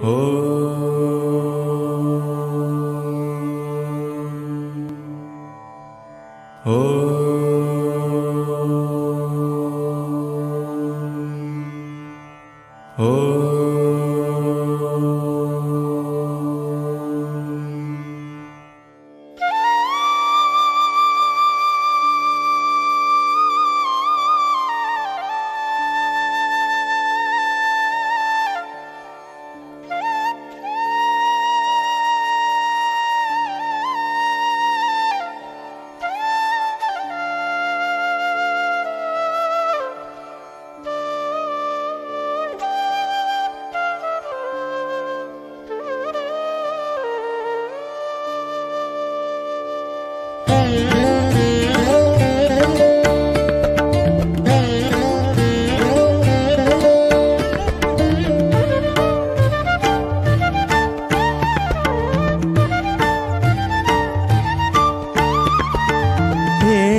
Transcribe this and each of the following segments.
Oh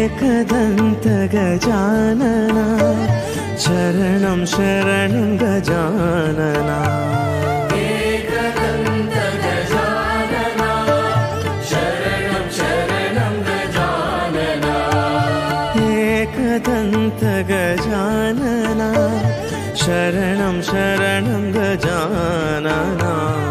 एकदन्त Gajanana शरणं शरणं गजानना। एकदन्त गजानना शरणं शरणं गजानना